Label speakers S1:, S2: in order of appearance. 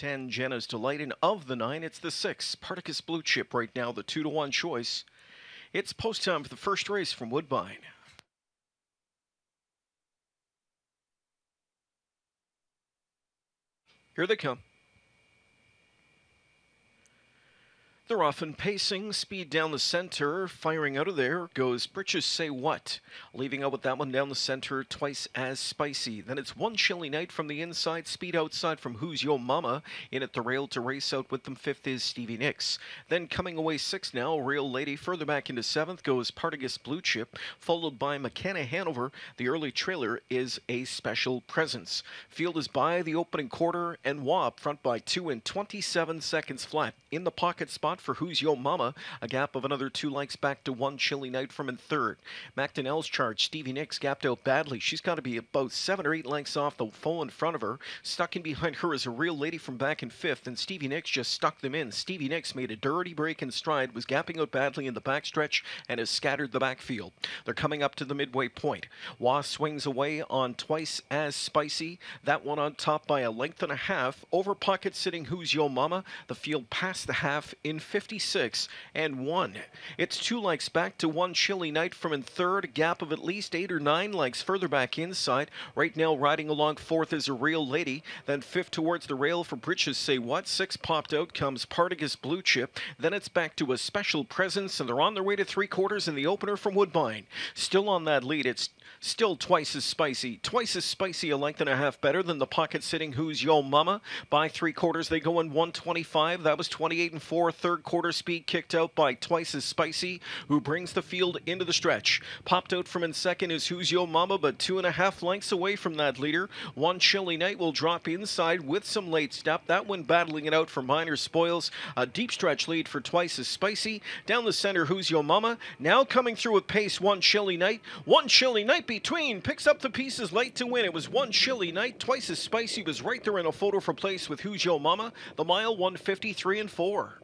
S1: 10, Jenna's Delight, and of the nine, it's the six. Partagas Blue Chip right now, the two to one choice. It's post time for the first race from Woodbine. Here they come. They're often pacing, speed down the center, firing out of there goes Britches Say What, leaving out with that one down the center, twice as spicy. Then it's one chilly night from the inside, speed outside from Who's Yo Mama. In at the rail to race out with them, fifth is Stevie Nicks. Then coming away sixth now, Real Lady. Further back into seventh goes Partagas Blue Chip, followed by McKenna Hanover. The early trailer is a special presence. Field is by the opening quarter, and Wap front by two and 27 seconds flat. In the pocket spot for Who's Yo Mama, a gap of another two lengths back to one chilly night from in third. McDonnell's charge, Stevie Nicks gapped out badly. She's got to be about seven or eight lengths off the foal in front of her. Stuck in behind her is a real lady from back in fifth, and Stevie Nicks just stuck them in. Stevie Nicks made a dirty break in stride, was gapping out badly in the backstretch, and has scattered the backfield. They're coming up to the midway point. Wah swings away on twice as spicy. That one on top by a length and a half. Over pocket sitting Who's Yo Mama. The field past the half in 56 and 1. It's two lengths back to one chilly night from in third, a gap of at least eight or nine lengths further back inside. Right now, riding along fourth is a real lady. Then fifth towards the rail for Britches Say What. Six popped out comes Partagas Blue Chip. Then it's back to a special presence, and they're on their way to three quarters in the opener from Woodbine. Still on that lead, it's still twice as spicy. Twice as spicy, a length and a half better than the pocket sitting Who's Yo Mama. By three quarters, they go in 125. That was 28 and 4. Third quarter speed kicked out by twice as spicy, who brings the field into the stretch. Popped out from in second is Who's Yo Mama, but two and a half lengths away from that leader. One chilly night will drop inside with some late step. That one battling it out for minor spoils. A deep stretch lead for twice as spicy. Down the center, Who's Yo Mama? Now coming through with pace, one chilly night. One chilly night between picks up the pieces late to win. It was one chilly night. Twice as spicy was right there in a photo for place with Who's Yo Mama. The mile 153 and 4.